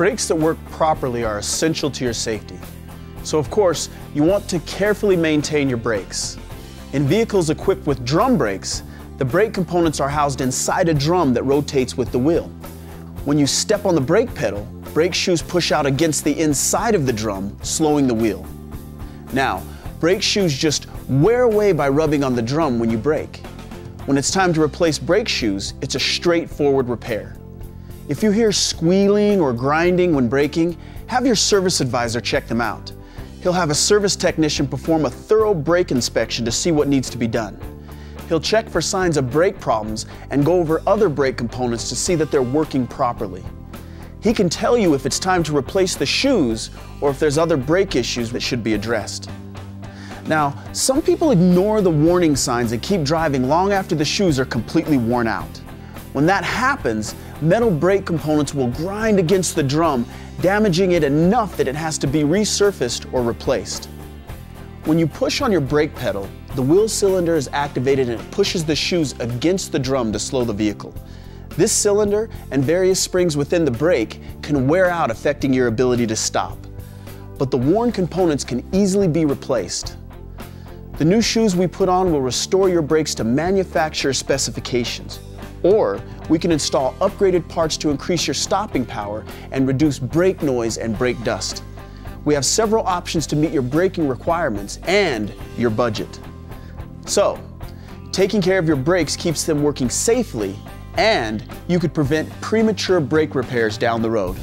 Brakes that work properly are essential to your safety. So of course, you want to carefully maintain your brakes. In vehicles equipped with drum brakes, the brake components are housed inside a drum that rotates with the wheel. When you step on the brake pedal, brake shoes push out against the inside of the drum, slowing the wheel. Now, brake shoes just wear away by rubbing on the drum when you brake. When it's time to replace brake shoes, it's a straightforward repair. If you hear squealing or grinding when braking, have your service advisor check them out. He'll have a service technician perform a thorough brake inspection to see what needs to be done. He'll check for signs of brake problems and go over other brake components to see that they're working properly. He can tell you if it's time to replace the shoes or if there's other brake issues that should be addressed. Now, some people ignore the warning signs and keep driving long after the shoes are completely worn out. When that happens, metal brake components will grind against the drum, damaging it enough that it has to be resurfaced or replaced. When you push on your brake pedal, the wheel cylinder is activated and it pushes the shoes against the drum to slow the vehicle. This cylinder and various springs within the brake can wear out, affecting your ability to stop. But the worn components can easily be replaced. The new shoes we put on will restore your brakes to manufacturer specifications. Or we can install upgraded parts to increase your stopping power and reduce brake noise and brake dust. We have several options to meet your braking requirements and your budget. So, taking care of your brakes keeps them working safely and you could prevent premature brake repairs down the road.